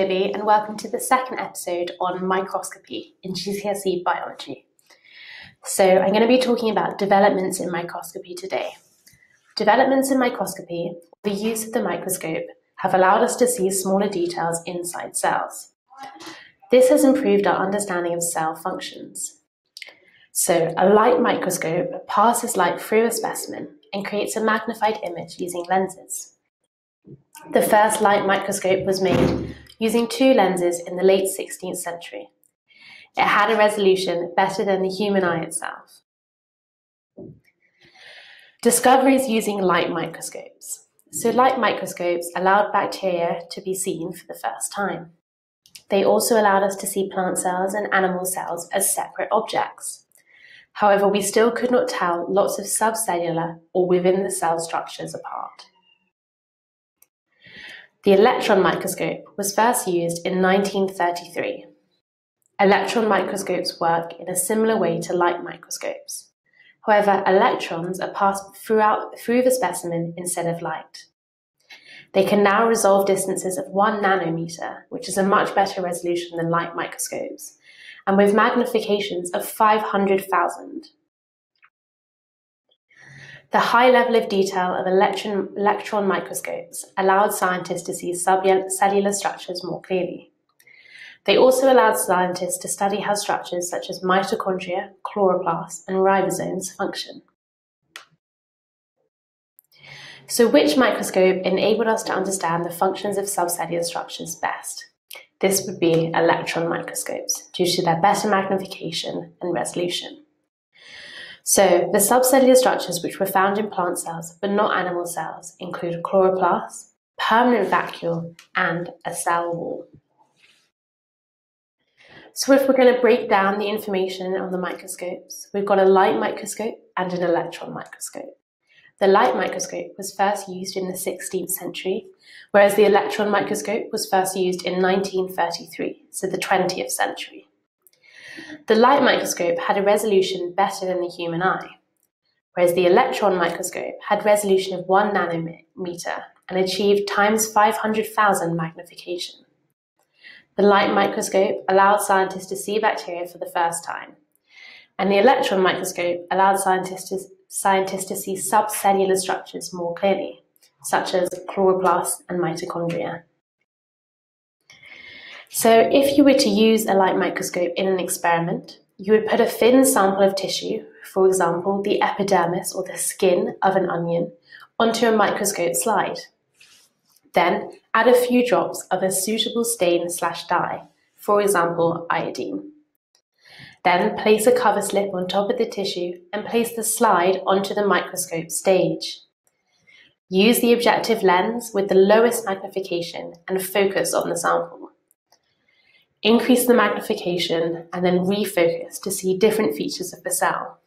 Libby, and welcome to the second episode on microscopy in GCSE biology. So, I'm going to be talking about developments in microscopy today. Developments in microscopy, the use of the microscope, have allowed us to see smaller details inside cells. This has improved our understanding of cell functions. So, a light microscope passes light through a specimen and creates a magnified image using lenses. The first light microscope was made using two lenses in the late 16th century. It had a resolution better than the human eye itself. Discoveries using light microscopes. So, light microscopes allowed bacteria to be seen for the first time. They also allowed us to see plant cells and animal cells as separate objects. However, we still could not tell lots of subcellular or within the cell structures apart. The electron microscope was first used in 1933. Electron microscopes work in a similar way to light microscopes. However, electrons are passed throughout, through the specimen instead of light. They can now resolve distances of 1 nanometer, which is a much better resolution than light microscopes, and with magnifications of 500,000. The high level of detail of electron, electron microscopes allowed scientists to see subcellular structures more clearly. They also allowed scientists to study how structures such as mitochondria, chloroplasts, and ribosomes function. So, which microscope enabled us to understand the functions of subcellular structures best? This would be electron microscopes due to their better magnification and resolution. So, the subcellular structures which were found in plant cells but not animal cells include a chloroplast, permanent vacuole, and a cell wall. So, if we're going to break down the information on the microscopes, we've got a light microscope and an electron microscope. The light microscope was first used in the 16th century, whereas the electron microscope was first used in 1933, so the 20th century. The light microscope had a resolution better than the human eye, whereas the electron microscope had resolution of 1 nanometer and achieved times 500,000 magnification. The light microscope allowed scientists to see bacteria for the first time, and the electron microscope allowed scientists to, scientists to see subcellular structures more clearly, such as chloroplasts and mitochondria. So if you were to use a light microscope in an experiment, you would put a thin sample of tissue, for example, the epidermis or the skin of an onion, onto a microscope slide. Then add a few drops of a suitable stain slash dye, for example, iodine. Then place a cover slip on top of the tissue and place the slide onto the microscope stage. Use the objective lens with the lowest magnification and focus on the sample increase the magnification, and then refocus to see different features of the cell.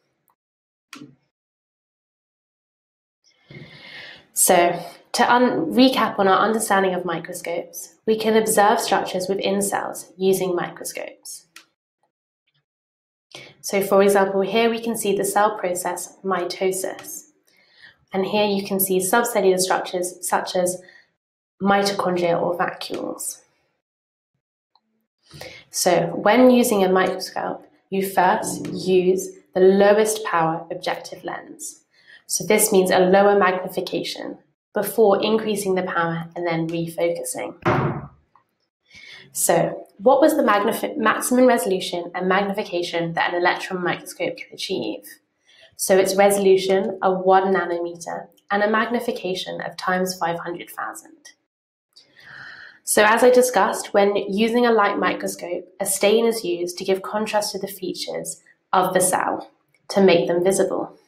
So, to recap on our understanding of microscopes, we can observe structures within cells using microscopes. So, for example, here we can see the cell process mitosis. And here you can see subcellular structures such as mitochondria or vacuoles. So when using a microscope, you first use the lowest power objective lens. So this means a lower magnification before increasing the power and then refocusing. So what was the maximum resolution and magnification that an electron microscope could achieve? So its resolution of 1 nanometer and a magnification of times 500,000. So as I discussed, when using a light microscope, a stain is used to give contrast to the features of the cell to make them visible.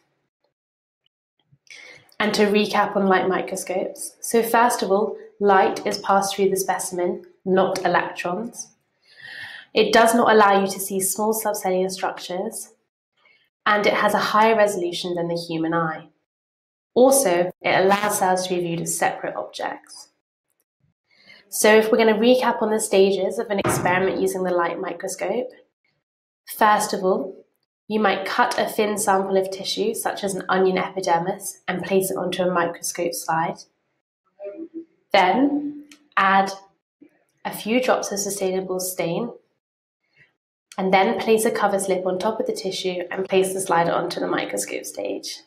And to recap on light microscopes, so first of all, light is passed through the specimen, not electrons. It does not allow you to see small subcellular structures, and it has a higher resolution than the human eye. Also, it allows cells to be viewed as separate objects. So if we're going to recap on the stages of an experiment using the light microscope, first of all, you might cut a thin sample of tissue, such as an onion epidermis, and place it onto a microscope slide. Then add a few drops of sustainable stain, and then place a cover slip on top of the tissue and place the slider onto the microscope stage.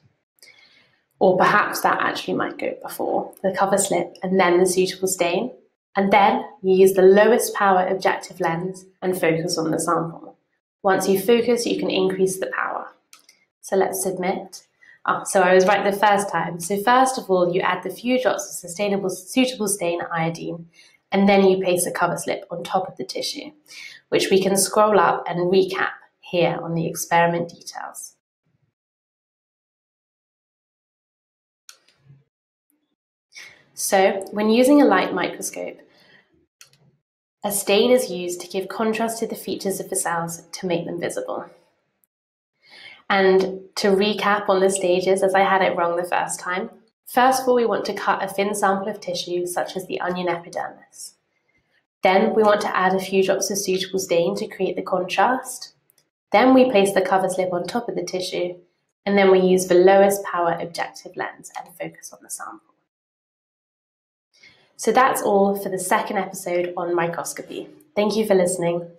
Or perhaps that actually might go before the cover slip and then the suitable stain. And then you use the lowest power objective lens and focus on the sample. Once you focus, you can increase the power. So let's submit. Oh, so I was right the first time. So first of all, you add the few drops of sustainable, suitable stain iodine, and then you place a cover slip on top of the tissue, which we can scroll up and recap here on the experiment details. So when using a light microscope, a stain is used to give contrast to the features of the cells to make them visible. And to recap on the stages, as I had it wrong the first time, first of all, we want to cut a thin sample of tissue, such as the onion epidermis. Then we want to add a few drops of suitable stain to create the contrast. Then we place the cover slip on top of the tissue, and then we use the lowest power objective lens and focus on the sample. So that's all for the second episode on microscopy. Thank you for listening.